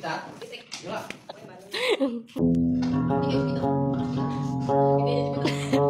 kita yuk lah ini kita ini kita